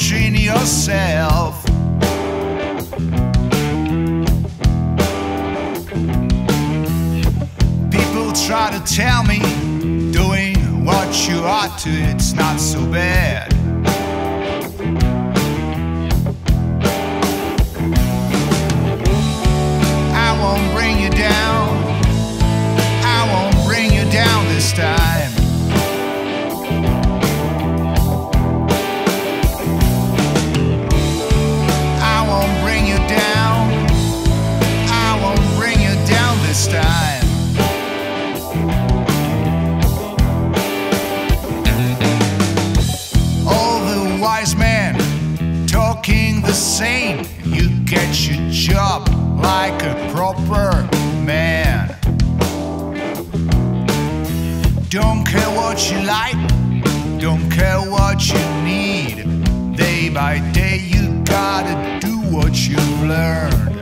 yourself. People try to tell me doing what you ought to, it's not so bad. Like a proper man. Don't care what you like, don't care what you need. Day by day, you gotta do what you've learned.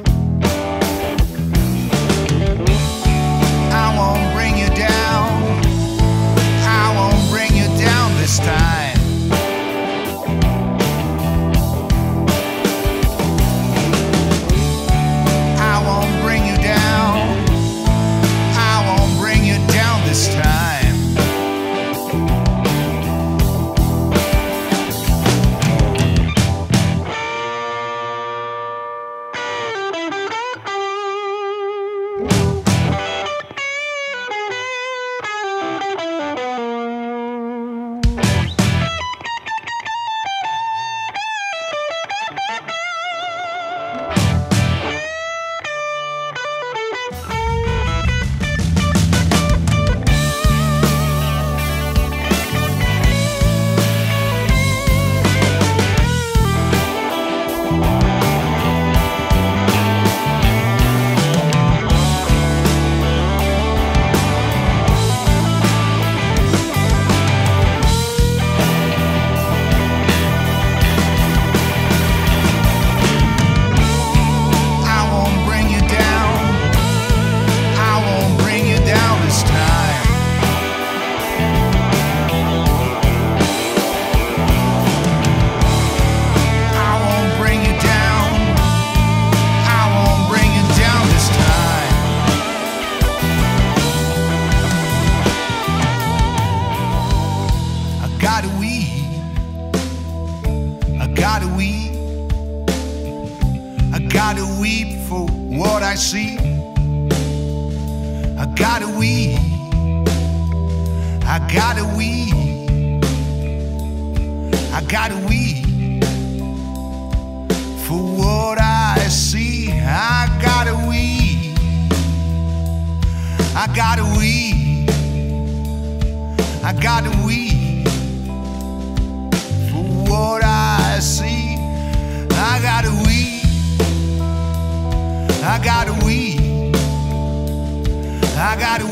Gotta weep. I gotta weep. I gotta weep for what I see. I gotta weep. I gotta weep. I gotta weep for what I see. I gotta weep. I gotta weep. I gotta weep what I see. I gotta weep. I gotta weep. I gotta weep.